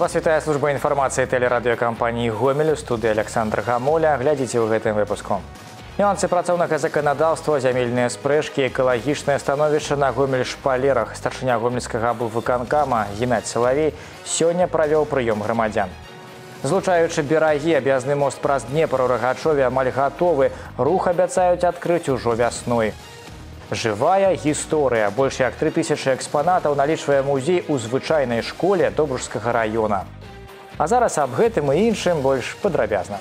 Вас вітае служба інфармацыі тэлерадыёкампаніі гомелю студыі Александр Гамоля глядзіце ў гэтым выпуску. Нюансы працоўнага заканадаўства, зямельныя спрэчкі, экалагічнае становішча на гомель шпалерах старшыня гомельскага выканкама Геннадзь Салавей сёння правёў прыём грамадзян. Злучаючы берагі, абязны мост праз Днепр у Рагачове амаль гатовы, рух абяцаюць адкрыць ужо вясной. Жывая гісторыя. Больш як 3000 экспанатаў налічвае музей у звычайнай школе добружскага раёна. А зараз аб гэтым і іншым больш падрабязна.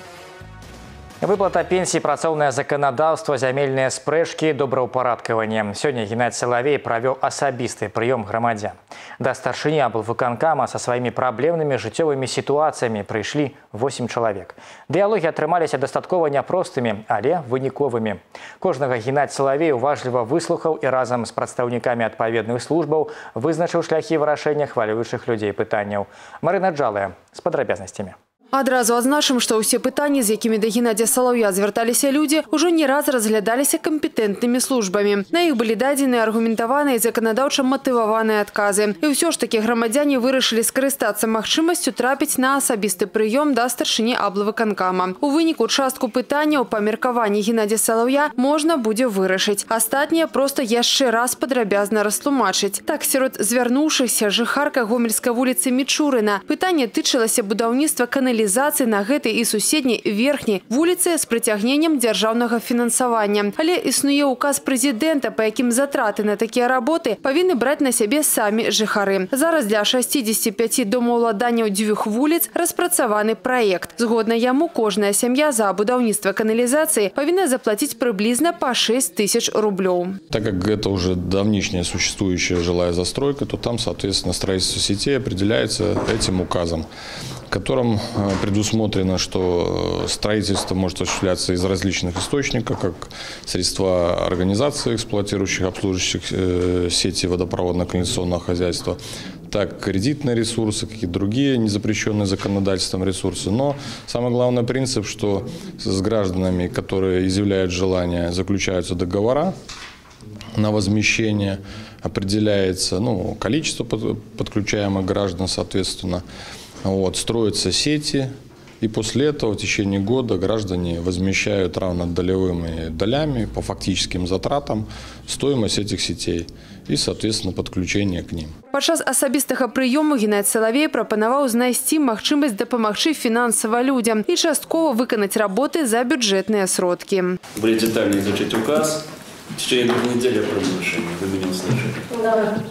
Выплата пенсій, працоўнае заканадаўства, зямельныя спрэчкі, добраўпарадкаванне. Сёння Геннадзь Салавей правёў асабісты прыём грамадзян. Да старшыні аблвыканкама са сваімі праблемнымі жыццёвымі сітуацыямі прыйшлі 8 чалавек. Дыялогі атрымаліся дастаткова няпростымі, але выніковымі. Кожнага Геннадзь Салавей уважліва выслухаў і разам з прадстаўнікамі адпаведных службаў вызначыў шляхі вырашэння хвалюючых людзей пытанняў. Марына Джалая з падрабязнасцямі. Адразу адзначым, што ўсе пытанні, з якімі да Геннадзя Салаўя звярталіся людзі, ужо не раз разглядаліся кампетэнтнымі службамі. На іх былі дадзеныя аргументаваныя і заканадаўча матываваныя адказы. І ўсё ж такі грамадзяне вырашылі скарыстацца магчымасцю трапіць на асабісты прыём да старшыні аблавыканкама. У выніку частку пытанняў па меркаванні Геннадзя Салаўя можна будзе вырашыць. Астатнія проста яшчэ раз падрабязна растлумачыць. Так сярод звярнуўшыхся жыхарка гомельскай вуліцы Мічурына пытанне тычылася будаўніцтва каналізацыі каналізацыі на гэтай і суседняй верхняй вуліцы з прыцягненнем дзяржаўнага фінансавання. Але існуе указ прэзідэнта, па якім затраты на такія работы павінны браць на сябе самі жыхары. Зараз для 65 домаўладанняў дзвюх вуліц распрацаваны праект. Згодна яму кожная сям'я за будаўніцтва каналізацыі павінна заплаціць прыблізна па 6 тысяч рублёў. Так как это уже давнишняя существующая жилая застройка, то там, соответственно, строительство сетей определяется этим указом котором э, предусмотрено, что строительство может осуществляться из различных источников, как средства организации, эксплуатирующих, обслуживающих э, сети водопроводно-канализационного хозяйства, так кредитные ресурсы, какие другие незапрещенные законодательством ресурсы. Но самый главный принцип, что с гражданами, которые изъявляют желание, заключаются договора на возмещение, определяется ну, количество подключаемых граждан, соответственно, вот, строятся сети, и после этого в течение года граждане возмещают равнодолевыми долями по фактическим затратам стоимость этих сетей и, соответственно, подключение к ним. Падчас асабістага прыёму Геннадзь Салавей прапанаваў знайсці магчымасць дапамагчы фінансава людзям і часткова выканаць работы за бюджэтныя сродкі. Были детально изучить указ. В течение двух недель я принял решение. Вы меня услышали? Да.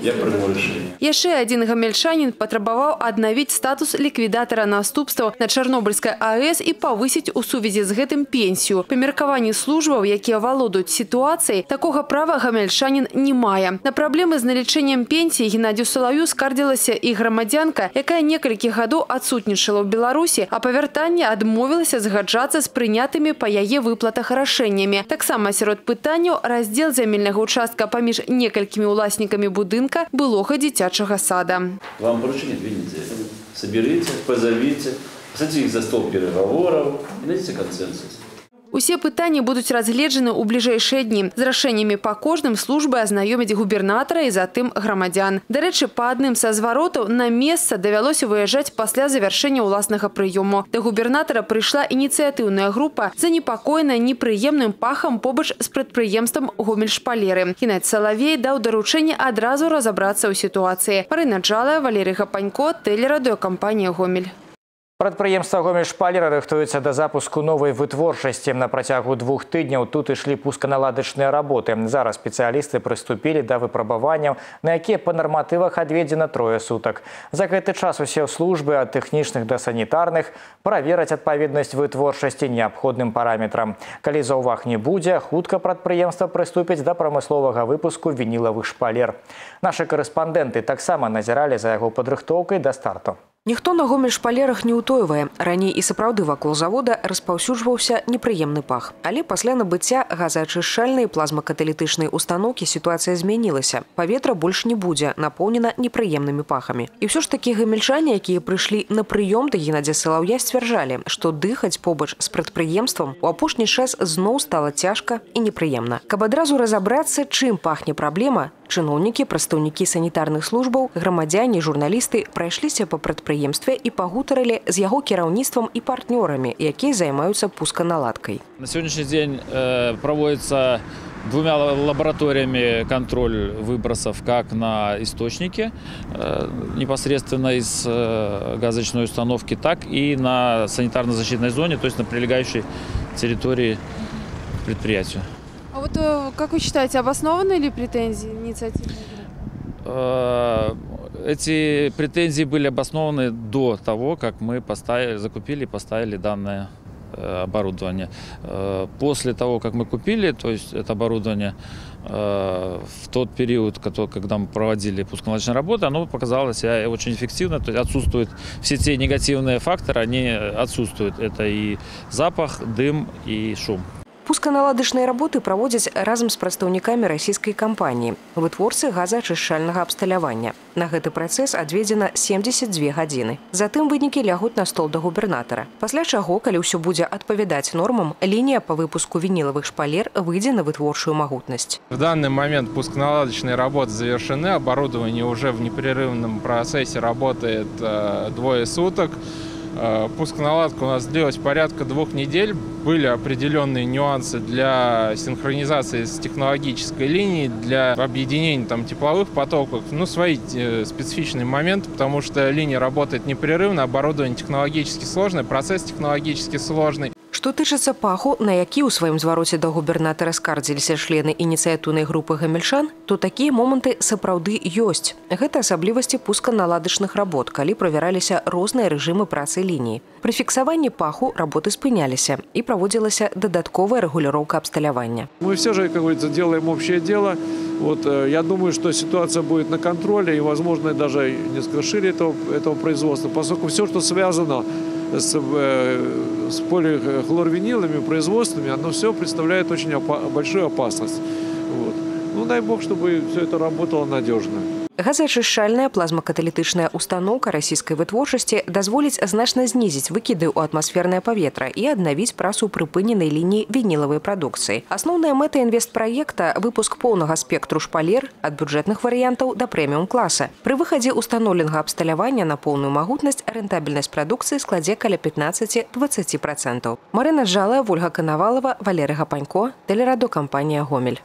Я прыгну рашэнне. Яшчэ адзін гамельчанін патрабаваў аднавіць статус ліквідатара наступстваў на Чарнобыльскай АЭС і павысіць у сувязі з гэтым пенсію. Па меркаванні службаў, якія валодаюць сітуацыяй, такога права гамельчанін не мае. На праблемы з налічэннем пенсіі Геннадзю Салавю скардзілася і грамадзянка, якая некалькі гадоў адсутнічала ў Беларусі, а па вяртанні адмовілася згаджацца з прынятымі па яе выплатах рашэннямі. Таксама сярод пытанняў раздзел зямельнага участка паміж некалькімі ўласнікамі будынка будынка былога дзіцячага сада. Вам поручение две недели. Соберите, позовите, посадите их за стол переговоров и найдите консенсус. Усе пытанні будуць разгледжаны ў бліжэйшыя дні. З рашэннямі па кожным службы азнаёміць губернатара і затым грамадзян. Дарэчы, па адным са зваротаў на месца давялося выязджаць пасля завяршэння ўласнага прыёму. Да губернатара прыйшла ініцыятыўная група, занепакоеная непрыемным пахам побач з прадпрыемствам гомельшпалеры. Геннадзь Салавей даў даручэнне адразу разабрацца ў сітуацыі. Марына Джалая, Валерий Гапанько, тэлерадыёкампанія «Гомель». Прадпрыемства гомельшпалера рыхтуецца да запуску новай вытворчасці. На працягу двух тыдняў тут ішлі пусканаладачныя работы. Зараз спецыялісты прыступілі да выпрабаванняў, на якія па нарматывах адведзена трое сутак. За гэты час усе службы ад тэхнічных да санітарных правераць адпаведнасць вытворчасці неабходным параметрам. Калі заўваг не будзе, хутка прадпрыемства прыступіць да прамысловага выпуску вінілавых шпалер. Нашы карэспандэнты таксама назіралі за яго падрыхтоўкай да старту. Ніхто на гомель-шпалерах не ўтойвае. Раней і сапраўды вакол завода распаўсюджваўся непрыемны пах. Але пасля набыцця газаачышчальнай плазмакаталітычнай устаноўкі сітуацыя змянілася. Паветра больш не будзе, напоўнена непрыемнымі пахамі. І ўсё ж такі гамельчане, якія прыйшлі на прыём да Геннадзя Салаўя сцвярджалі, што дыхаць побач з прадпрыемствам у апошні час зноў стала цяжка і непрыемна. Каб адразу разабрацца, чым пахне праблема, Чыноўнікі, прадстаўнікі санітарных службаў, грамадзяне, журналісты прайшліся па прадпрыемстве і пагутарылі з яго кіраўніцтвам і партнёрамі, якія займаюцца пусканаладкай. На сегодняшний день э, проводится двумя лабораториями контроль выбросов как на источнике э, непосредственно из э, газочной установки, так и на санитарно-защитной зоне, то есть на прилегающей территории к предприятию. Вот э, как вы считаете, обоснованы ли претензии инициативы? Э, Эти претензии были обоснованы до того, как мы поставили, закупили и поставили данное э, оборудование. После того, как мы купили, то есть это оборудование, в тот период, когда мы проводили пусконаладочные работы, оно показало себя очень эффективно. То есть отсутствуют все те негативные факторы, они отсутствуют. Это и запах, дым и шум. Пусканаладачныя работы праводзяць разам з прадстаўнікамі расійскай кампаніі, вытворцы газаачышчальнага абсталявання. На гэты працэс адведзена 72 гадзіны. Затым вынікі лягуць на стол да губернатара. Пасля чаго, калі ўсё будзе адпавядаць нормам, лінія па выпуску вінілавых шпалер выйдзе на вытворчую магутнасць. В данный момент пусконаладочные работы завершены, оборудование уже в непрерывном процессе работает э, двое суток. Э, Пусконаладка у нас длилась порядка двух недель. Были определенные нюансы для синхронизации с технологической линией, для объединения там, тепловых потоков. Ну, свои э, специфичные моменты, потому что линия работает непрерывно, оборудование технологически сложное, процесс технологически сложный. Што тычыцца паху, на які ў сваім звароце да губернатара скардзіліся члены ініцыятыўнай групы гамельчан, то такія моманты сапраўды ёсць. Гэта асаблівасці пусканаладачных работ, калі правяраліся розныя рэжымы працы лініі. Пры фіксаванні паху работы спыняліся і праводзілася дадатковая рэгуліроўка абсталявання. Мы все же, как говорится, делаем общее дело. Вот, э, я думаю, что ситуация будет на контроле и, возможно, даже несколько шире этого, этого производства, поскольку все, что связано с, э, с полихлорвиниловыми производствами, оно все представляет очень опа- большую опасность. Вот. Ну, дай бог, чтобы все это работало надежно Газаачышчальная плазмакаталітычная установка расійскай вытворчасці дазволіць значна знізіць выкіды ў атмасфернае паветра і аднавіць працу прыпыненай лініі вінілавай прадукцыі. Асноўная мэта інвестпраекта выпуск поўнага спектру шпалер ад бюджэтных варыянтаў да прэміум класа. Пры выхадзе устаноўленага абсталявання на поўную магутнасць рэнтабельнасць прадукцыі складзе каля 15-20%. Марына Жалая, Вольга Канавалова, Валеры Гапанько, тэлерадокампанія Гомель.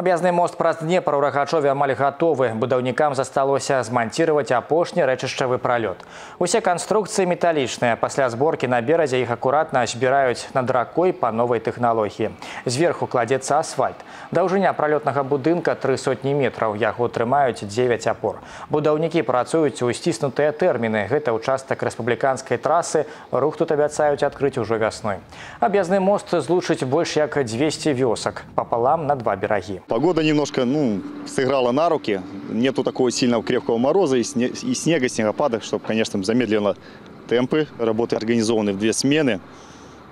Аб'язны мост праз Днепр у Рагачове амаль гатовы. Будаўнікам засталося зманціраваць апошні рэчышчавы пралёт. Усе канструкцыі металічныя. Пасля зборкі на беразе іх акуратна збіраюць над ракой па новай тэхналогіі. Зверху кладзецца асфальт. Даўжыня пралётнага будынка тры сотні метраў. Яго трымаюць 9 апор. Будаўнікі працуюць у сціснутыя тэрміны. Гэта ўчастак рэспубліканскай трасы. Рух тут абяцаюць адкрыць ужо вясной. Аб'язны мост злучыць больш як 200 вёсак. Папалам на два берагі. Погода немножко ну, сыграла на руки. Нету такого сильного крепкого мороза и, сне- и снега, снегопада, чтобы, конечно, замедлило темпы. Работы организованы в две смены.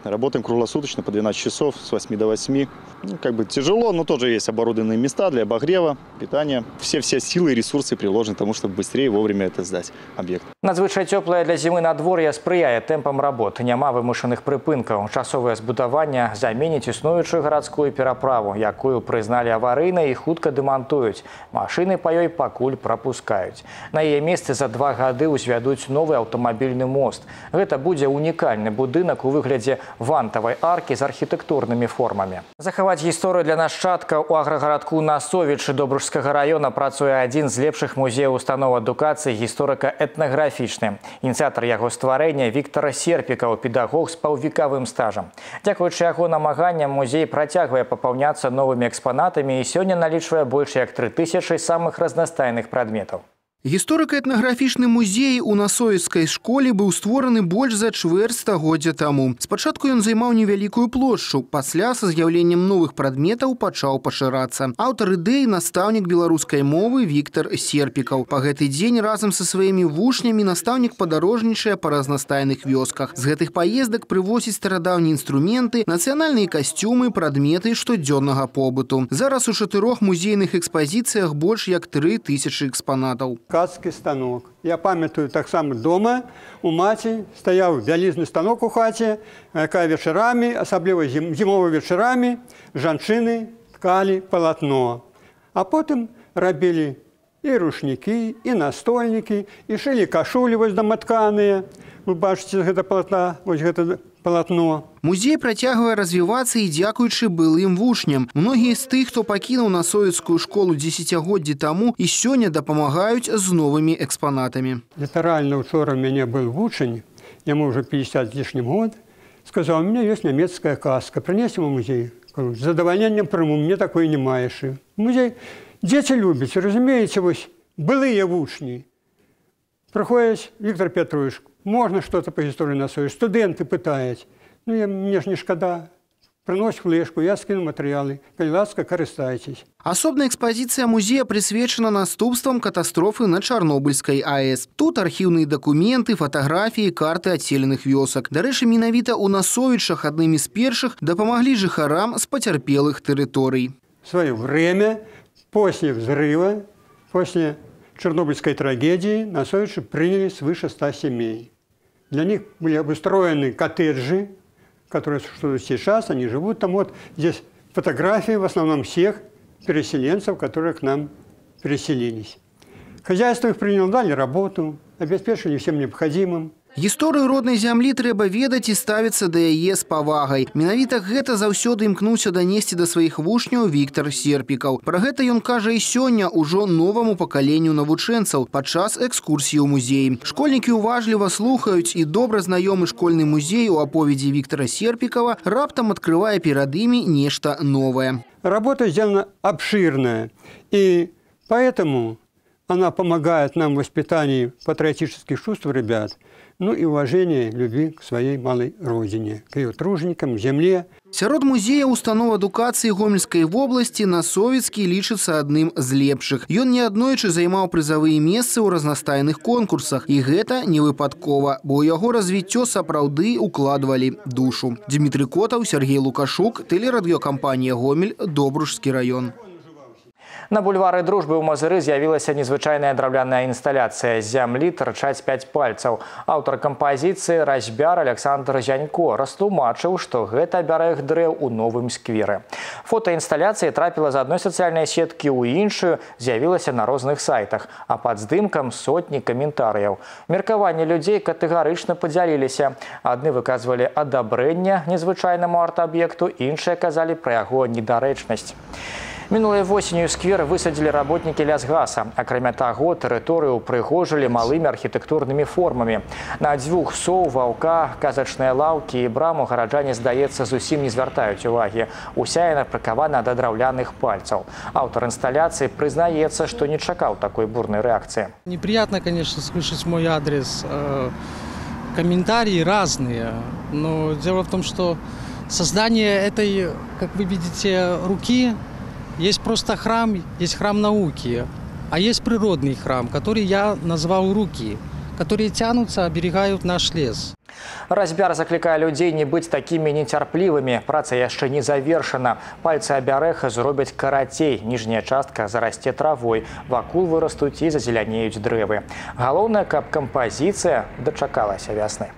Работаем круглосуточно по 12 часов с 8 до 8. Ну, как бы тяжело, но тоже есть оборудованные места для обогрева, питания. Все-все силы и ресурсы приложены к тому, чтобы быстрее и вовремя это сдать объект. Надзвычай цёплае для зімы надвор'е спрыяе тэмпам работ. Няма вымушаных прыпынкаў. Часовае збудаванне заменіць існуючую гарадскую пераправу, якую прызналі аварыйнай і хутка дэмантуюць. Машыны па ёй пакуль прапускаюць. На яе месцы за два гады ўзвядуць новы аўтамабільны мост. Гэта будзе унікальны будынак у выглядзе вантавай аркі з архітэктурнымі формамі. Захаваць гісторыю для нашчадкаў у аграгарадку Насовічы Добружскага раёна працуе адзін з лепшых музеяў устаноў адукацыі гісторыка-этнаграфічны. Ініцыятар яго стварэння Віктора Серпікаў, педагог з паўвекавым стажам. Дзякуючы яго намаганням музей працягвае папаўняцца новымі экспанатамі і сёння налічвае больш як 3000 самых разнастайных прадметаў. Гісторыка-этнаграфічны музей у насоецкай школе быў створаны больш за чвэрць стагоддзя таму. Спачатку ён займаў невялікую плошчу, пасля са з'яўленнем новых прадметаў пачаў пашырацца. Аўтар ідэі настаўнік беларускай мовы Віктор Серпікаў. Па гэты дзень разам са сваімі вучнямі настаўнік падарожнічае па разнастайных вёсках. З гэтых паездак прывозіць старадаўнія інструменты, нацыянальныя касцюмы, прадметы штодзённага побыту. Зараз у чатырох музейных экспазіцыях больш як тры тысячы экспанатаў. ткацкі станок. Я памятаю таксама дома у маці стаяў вялізны станок у хаце, якая вечарамі, асабліва зім, зімовымі вечарамі жанчыны ткалі палатно, а потым рабілі і рушнікі, і настольнікі, і шылі кашулі вось даматканыя. Вы бачыце гэта палатна, вось гэта палатно. Музей працягвае развівацца і дзякуючы былым вучням. Многія з тых, хто пакінуў на советскую школу дзесяцігоддзі таму і сёння дапамагаюць з новымі экспанатамі. Літаральна учора у мяне быў вучань, яму ўжо 50 з лішнім год, сказаў, у меня ёсць нямецкая казка, прынесем у музей. Кажу, з задавальненнем прыму, мне такой не маеш. Музей дзеці любяць, разумееце, вось былыя вучні. Прыходзяць Віктор Петрович, можно что-то по истории насоить. Студенты пытаюць. Ну, я, мне ж не шкада. Прынось флешку, я скину матэрыялы. Калі ласка, карыстайцесь. Асобная экспазіцыя музея прысвечана наступствам катастрофы на Чарнобыльскай АЭС. Тут архіўныя дакументы, фатаграфіі, карты адселеных вёсак. Дарэчы, менавіта ў Насовічах аднымі з першых дапамаглі жыхарам з пацярпелых тэрыторый. В свое время, после взрыва, после Чернобыльской трагедии, Насовичи приняли свыше 100 семей. Для них были обустроены коттеджи, которые существуют сейчас, они живут там. Вот здесь фотографии в основном всех переселенцев, которые к нам переселились. Хозяйство их приняло, дали работу, обеспечили всем необходимым. Гісторыю роднай зямлі трэба ведаць і ставіцца да яе з павагай. Менавіта гэта заўсёды імкнуўся данесці да сваіх вучняў Віктор Серпікаў. Пра гэта ён кажа і сёння ўжо новаму пакаленню навучэнцаў падчас экскурсіі ў музеі. Школьнікі уважліва слухаюць і добра знаёмы школьны музей у аповедзі Віктора Серпікова раптам адкрывае перад імі нешта новае. Работа сделана обширная, и поэтому она помогает нам в воспитании патриотических чувств ребят – ну и уважение, любви к своей малой родине, к ее труженикам, земле. Сярод музея установ адукацыі гомельскай вобласці на советскі лічыцца адным з лепшых. Ён неаднойчы займаў прызавыя месцы ў разнастайных конкурсах. І гэта не выпадкова, бо ў яго развіццё сапраўды укладвалі душу. Дмітрый Котаў, Сергей Лукашук, тэлерадыёкампанія Гомель, Добружскі раён. На бульвары дружбы ў Мазыры з'явілася незвычайная драўляная інсталяцыя зямлі тырчаць 5 пальцаў. Аўтар кампазіцыі разьбяр Александр Зянько растлумачыў, што гэта бярэг дрэў у новым скверы. Фота інсталяцыі трапіла з адной сацыяльнай сеткі ў іншую, з'явілася на розных сайтах, а пад здымкам сотні каментарыяў. Меркаванне людзей катэгарычна падзяліліся. Адны выказвалі адабрэнне незвычайнаму арт-аб'екту, іншыя казалі пра яго недарэчнасць. Мінулай восенню сквер высадзілі работнікі лясгаса. Акрамя таго, тэрыторыю прыгожылі малымі архітэктурнымі формамі. На дзвюх соў, ваўка, казачныя лаўкі і браму гараджане, здаецца, зусім не звяртаюць увагі. Уся яна прыкавана да драўляных пальцаў. Аўтар інсталяцыі прызнаецца, што не чакаў такой бурнай рэакцыі. Неприятно, конечно, слышать мой адрес. Э, комментарии разные. Но дело в том, что создание этой, как вы видите, руки есть просто храм, есть храм науки, а есть природный храм, который я назвал «Руки», которые тянутся, оберегают наш лес. Разьбяр заклікае людзей не быць такімі нецярплівымі. Праца яшчэ не завершана. Пальцы абярэха зробяць карацей. Ніжняя частка зарасце травой. Вакул вырастуць і зазелянеюць дрэвы. Галоўнае, каб кампазіцыя дачакалася вясны.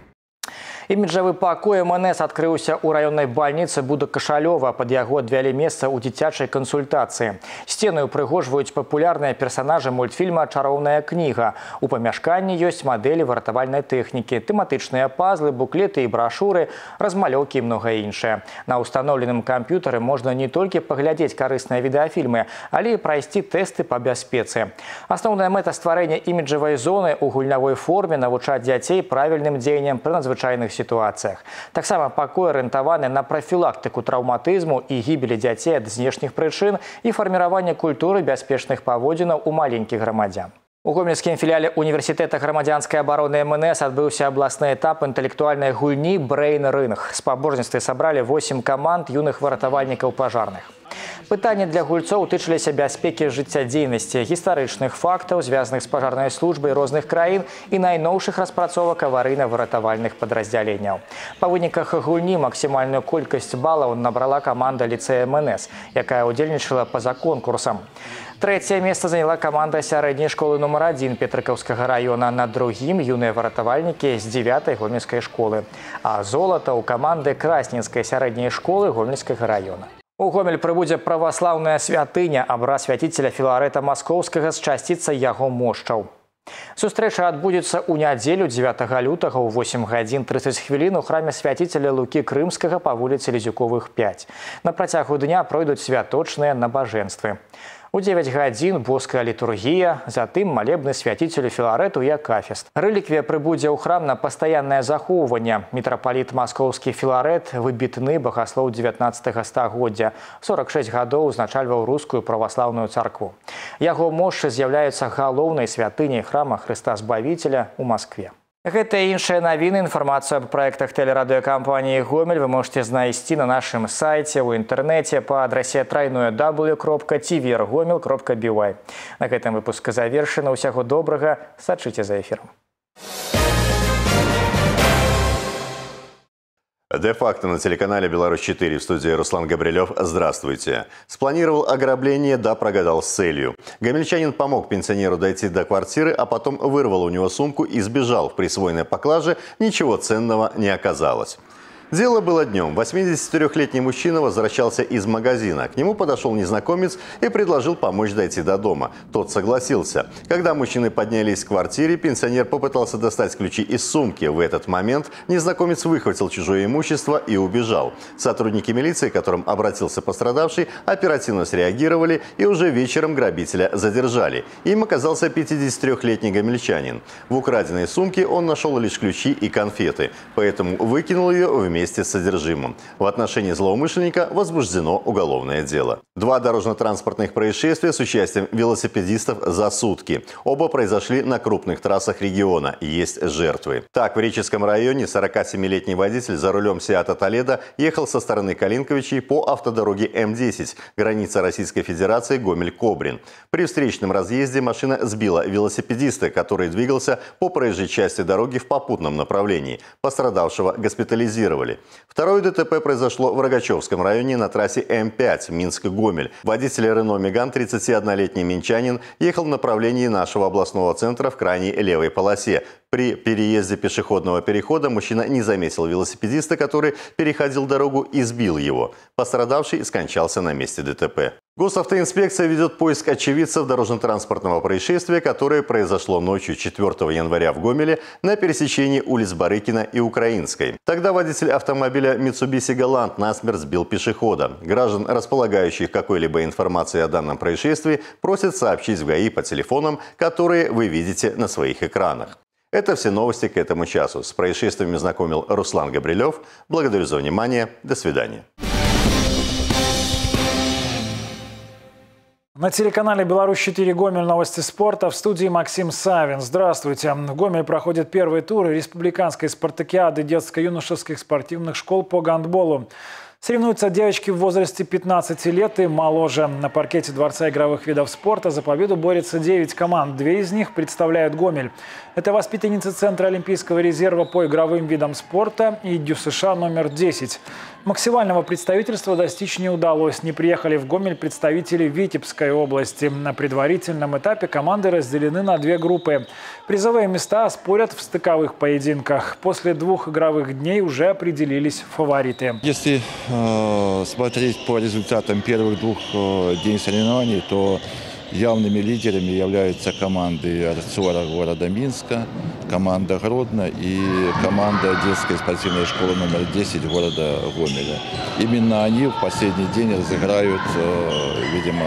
Іміджавы пакой МНС адкрыўся ў раённай бальніцы Буда Кашалёва. Пад яго адвялі месца ў дзіцячай кансультацыі. Сцены ўпрыгожваюць папулярныя персанажы мультфільма «Чароўная кніга». У памяшканні ёсць мадэлі выратавальнай тэхнікі, тэматычныя пазлы, буклеты і брашуры, размалёўкі і многае іншае. На ўстаноўленым камп'ютары можна не толькі паглядзець карысныя відэафільмы, але і прайсці тэсты па бяспецы. Асноўная мэта стварэння іміджавай зоны ў гульнявой форме навучаць дзяцей правільным дзеянням пры надзвычайных сітуацыях. Таксама пакой арыентаваны на прафілактыку траўматызму і гібелі дзяцей ад знешніх прычын і фарміравання культуры бяспечных паводзінаў у маленькіх грамадзян. У гомельскім філіяле універсітэта грамадзянскай абароны МНС адбыўся абласны этап інтэлектуальнай гульні Брэйн-рынг. Спаборніцтвы сабралі 8 каманд юных выратавальнікаў пажарных. Пытанні для гульцоў тычыліся бяспекі жыццядзейнасці, гістарычных фактаў, звязаных з пажарнай службай розных краін і найноўшых распрацовак аварыйна-выратавальных падраздзяленняў. Па выніках гульні максімальную колькасць балаў набрала каманда ліцэя МНС, якая ўдзельнічала па-за конкурсам. Трэцяе месца заняла каманда сярэдняй школы нумар адзін петрыкаўскага раёна. На другім юныя выратавальнікі з 9 гомельскай школы. А золата ў каманды красненскай сярэдняй школы гомельскага раёна. У Гомель прыбудзе праваслаўная святыня, абраз свяцителя Філарэта Маскоўскага з частіца яго мошчаў. Сустрэча адбудзецца ў нядзелю 9 лютага ў 8 гадзін 30 хвілін у храме свяцителя Лукі Крымскага па вуліцы Лізюковых 5. На працягу дня пройдуць святочныя набажэнствы. У 9 гадзін боская літургія, затым малебны свяцителю філарэту і акафест. Рэліквія прыбудзе ў храм на пастаяннае захоўванне. Мітрапаліт маскоўскі філарэт выбітны багаслоў 19 стагоддзя. 46 гадоў узначальваў рускую праваслаўную царкву. Яго мошчы з'яўляюцца галоўнай святыняй храма Хрыста Збавіцеля ў Маскве. Гэта і іншыя навіны інфармацыю аб праектах тэлерадыёкампаніі гомель вы можете знайсці на нашым сайце ў інтэрнэце па адрасе трайную w кропка тивергомел кропка бівай на гэтым выпуск завершана ўсяго добрага сачыце за эфіром Де-факто на телеканале «Беларусь-4» в студии Руслан Габрилев. Здравствуйте. Спланировал ограбление, да прогадал с целью. Гамельчанин помог пенсионеру дойти до квартиры, а потом вырвал у него сумку и сбежал. В присвоенной поклаже ничего ценного не оказалось. Дело было днем. 83-летний мужчина возвращался из магазина. К нему подошел незнакомец и предложил помочь дойти до дома. Тот согласился. Когда мужчины поднялись к квартире, пенсионер попытался достать ключи из сумки. В этот момент незнакомец выхватил чужое имущество и убежал. Сотрудники милиции, к которым обратился пострадавший, оперативно среагировали и уже вечером грабителя задержали. Им оказался 53-летний гамельчанин. В украденной сумке он нашел лишь ключи и конфеты, поэтому выкинул ее в вместе с содержимым. В отношении злоумышленника возбуждено уголовное дело. Два дорожно-транспортных происшествия с участием велосипедистов за сутки. Оба произошли на крупных трассах региона. Есть жертвы. Так, в Реческом районе 47-летний водитель за рулем Сиата Толеда ехал со стороны Калинковичей по автодороге М10, граница Российской Федерации Гомель-Кобрин. При встречном разъезде машина сбила велосипедиста, который двигался по проезжей части дороги в попутном направлении. Пострадавшего госпитализировали ликвидировали. Второе ДТП произошло в Рогачевском районе на трассе М5 Минск-Гомель. Водитель Рено Меган, 31-летний минчанин, ехал в направлении нашего областного центра в крайней левой полосе. При переезде пешеходного перехода мужчина не заметил велосипедиста, который переходил дорогу и сбил его. Пострадавший скончался на месте ДТП. Госавтоинспекция ведет поиск очевидцев дорожно-транспортного происшествия, которое произошло ночью 4 января в Гомеле на пересечении улиц Барыкина и Украинской. Тогда водитель автомобиля Mitsubishi Galant насмерть сбил пешехода. Граждан, располагающих какой-либо информацией о данном происшествии, просят сообщить в ГАИ по телефонам, которые вы видите на своих экранах. Это все новости к этому часу. С происшествиями знакомил Руслан Габрилев. Благодарю за внимание. До свидания. На телеканале «Беларусь-4 Гомель» новости спорта в студии Максим Савин. Здравствуйте. В Гомеле проходит первый тур республиканской спартакиады детско-юношеских спортивных школ по гандболу. Соревнуются девочки в возрасте 15 лет и моложе. На паркете Дворца игровых видов спорта за победу борется 9 команд. Две из них представляют Гомель. Это воспитанницы Центра Олимпийского резерва по игровым видам спорта и Дю США номер 10. Максимального представительства достичь не удалось. Не приехали в Гомель представители Витебской области. На предварительном этапе команды разделены на две группы. Призовые места спорят в стыковых поединках. После двух игровых дней уже определились фавориты. Если э, смотреть по результатам первых двух э, дней соревнований, то Явными лидерами являются команды Арцуара города Минска, команда Гродно и команда детской спортивной школы номер 10 города Гомеля. Именно они в последний день разыграют, э, видимо,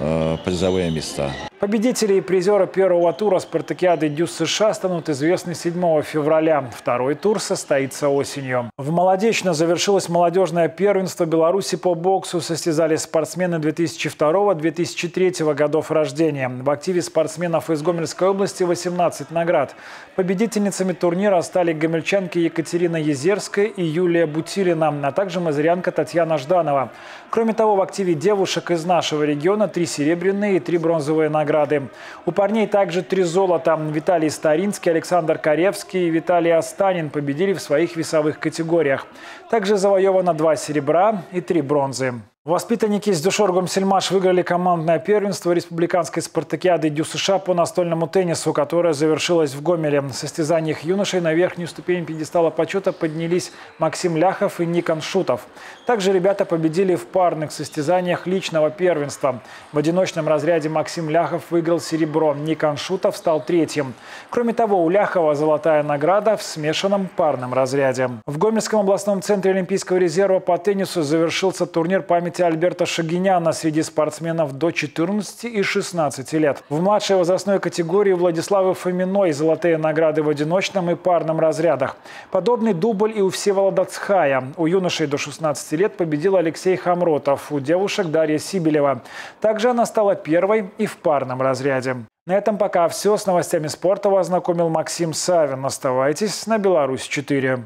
э, призовые места. Победители и призеры первого тура спартакиады Дюс США станут известны 7 февраля. Второй тур состоится осенью. В Молодечно завершилось молодежное первенство Беларуси по боксу. Состязались спортсмены 2002-2003 годов рождения. В активе спортсменов из Гомельской области 18 наград. Победительницами турнира стали гомельчанки Екатерина Езерская и Юлия Бутилина, а также мазырянка Татьяна Жданова. Кроме того, в активе девушек из нашего региона три серебряные и три бронзовые награды награды. У парней также три золота. Виталий Старинский, Александр Каревский и Виталий Останин победили в своих весовых категориях. Также завоевано два серебра и три бронзы. Воспитанники из Дюшоргом Сельмаш выиграли командное первенство республиканской спартакиады Дю США по настольному теннису, которое завершилось в Гомеле. В состязаниях юношей на верхнюю ступень пьедестала почета поднялись Максим Ляхов и Никон Шутов. Также ребята победили в парных состязаниях личного первенства. В одиночном разряде Максим Ляхов выиграл серебро, Никон Шутов стал третьим. Кроме того, у Ляхова золотая награда в смешанном парном разряде. В Гомельском областном центре Олимпийского резерва по теннису завершился турнир памяти Альберта Шагиняна среди спортсменов до 14 и 16 лет. В младшей возрастной категории Владиславы Фоминой золотые награды в одиночном и парном разрядах. Подобный дубль и у Всеволода Цхая. У юношей до 16 лет победил Алексей Хамротов, у девушек Дарья Сибелева. Также она стала первой и в парном разряде. На этом пока все. С новостями спорта вас знакомил Максим Савин. Оставайтесь на Беларусь 4.